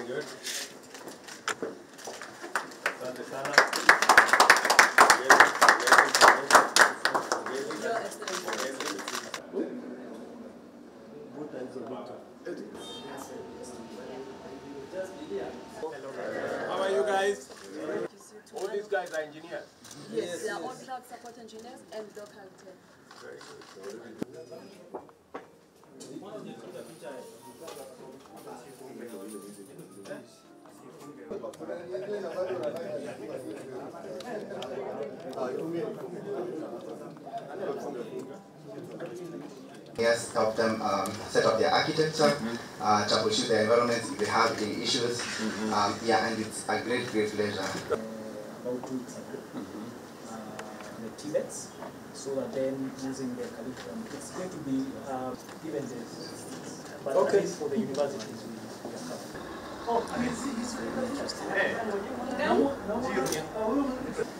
Very good. How are you guys? All these guys are engineers? Yes, yes. they are all cloud support engineers and local tech. Very good. Yes, help them um, set up their architecture, uh, troubleshoot their environments if they have any issues. Um, yeah, and it's a great, great pleasure. about two weeks ago, uh, the TVETs, so that then using the curriculum, it's going to be uh, given the, but at least for the universities we, we are Não, não, não.